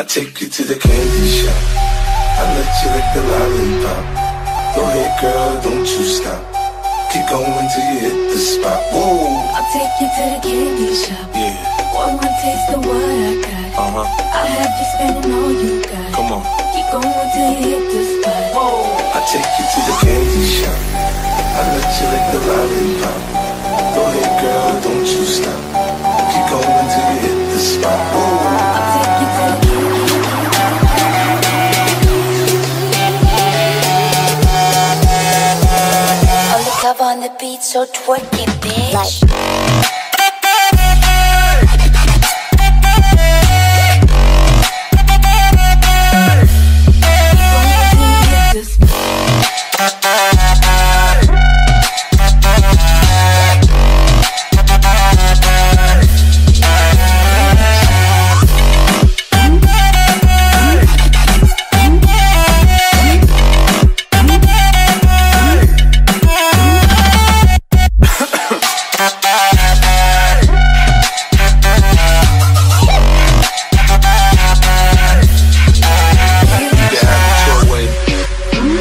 I take you to the candy shop. I let you lick the lollipop. Go ahead, girl, don't you stop. Keep going till you hit the spot. Whoa, I'll take you to the candy shop. yeah, One more taste of what I got. uh huh. I'll have you spending all you got. Come on. Keep going till you hit the spot. I take you to the candy shop. I let you lick the lollipop. Go ahead, girl, don't you stop. On the beat, so twerky, bitch. shop.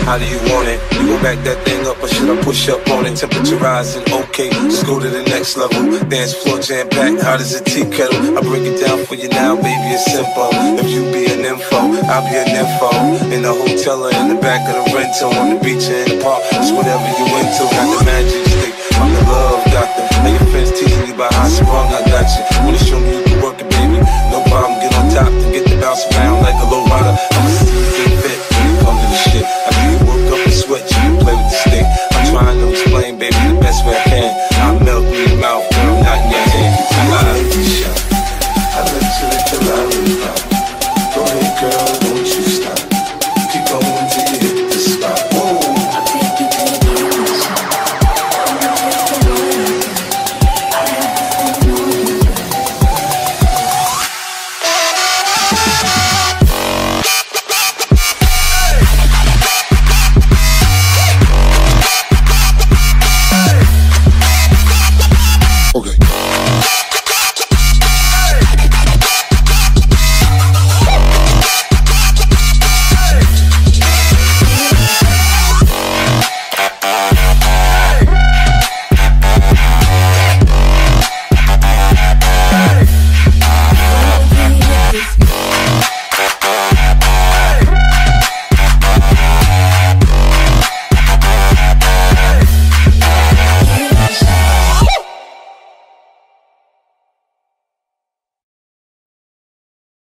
How do you want it? You gon' back that thing up or should I push up on it? Temperature rising, okay, let's go to the next level. Dance floor jam packed, hot as a tea kettle. I break it down for you now, baby, it's simple. If you be an info, I'll be an info. In the hotel or in the back of the rental, on the beach or in the park, it's whatever you into. Got the magic stick, I'm the love doctor. Now your friends teasing you about how strong I got you. Wanna show me you can work it, baby? No problem, get on top, then